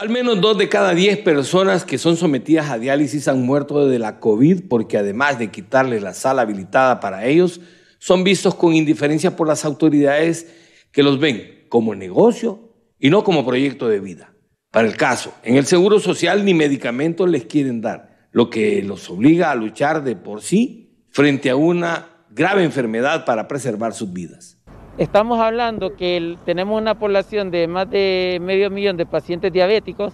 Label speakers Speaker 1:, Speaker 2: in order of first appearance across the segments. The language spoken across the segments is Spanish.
Speaker 1: Al menos dos de cada diez personas que son sometidas a diálisis han muerto de la COVID porque además de quitarles la sala habilitada para ellos, son vistos con indiferencia por las autoridades que los ven como negocio y no como proyecto de vida. Para el caso, en el Seguro Social ni medicamentos les quieren dar, lo que los obliga a luchar de por sí frente a una grave enfermedad para preservar sus vidas.
Speaker 2: Estamos hablando que tenemos una población de más de medio millón de pacientes diabéticos.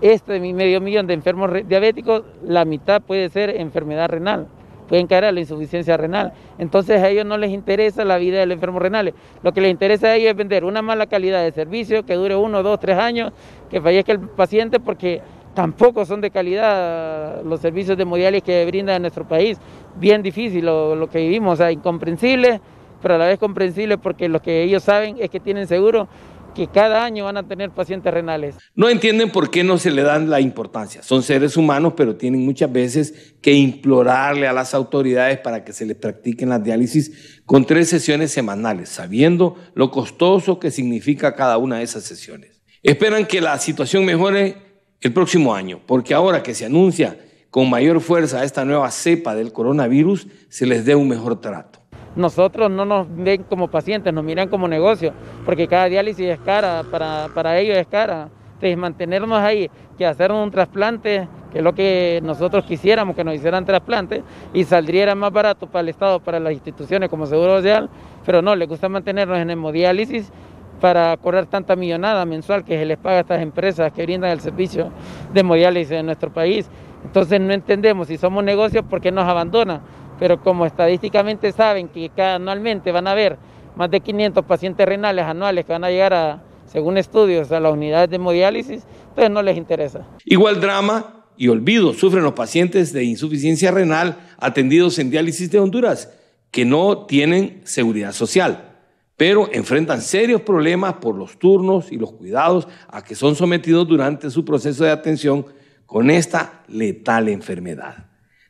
Speaker 2: Este medio millón de enfermos diabéticos, la mitad puede ser enfermedad renal, pueden caer a la insuficiencia renal. Entonces a ellos no les interesa la vida del enfermo renal. Lo que les interesa a ellos es vender una mala calidad de servicio que dure uno, dos, tres años, que fallezca el paciente porque tampoco son de calidad los servicios de hemodiálisis que brinda en nuestro país. Bien difícil lo, lo que vivimos, o sea, incomprensible pero a la vez comprensible porque lo que ellos saben es que tienen seguro que cada año van a tener pacientes renales.
Speaker 1: No entienden por qué no se le dan la importancia. Son seres humanos, pero tienen muchas veces que implorarle a las autoridades para que se les practiquen las diálisis con tres sesiones semanales, sabiendo lo costoso que significa cada una de esas sesiones. Esperan que la situación mejore el próximo año, porque ahora que se anuncia con mayor fuerza esta nueva cepa del coronavirus, se les dé un mejor trato
Speaker 2: nosotros no nos ven como pacientes, nos miran como negocio, porque cada diálisis es cara, para, para ellos es cara. Entonces, mantenernos ahí, que hacer un trasplante, que es lo que nosotros quisiéramos, que nos hicieran trasplante, y saldría más barato para el Estado, para las instituciones como Seguro Social, pero no, les gusta mantenernos en hemodiálisis para cobrar tanta millonada mensual que se les paga a estas empresas que brindan el servicio de hemodiálisis en nuestro país. Entonces no entendemos si somos negocios, ¿por qué nos abandonan? Pero como estadísticamente saben que cada anualmente van a haber más de 500 pacientes renales anuales que van a llegar a, según estudios, a las unidades de hemodiálisis, entonces no les interesa.
Speaker 1: Igual drama y olvido sufren los pacientes de insuficiencia renal atendidos en diálisis de Honduras, que no tienen seguridad social, pero enfrentan serios problemas por los turnos y los cuidados a que son sometidos durante su proceso de atención con esta letal enfermedad.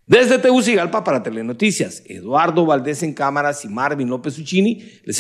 Speaker 1: Desde Tegucigalpa para Telenoticias, Eduardo Valdés en cámaras y Marvin López Uccini. Les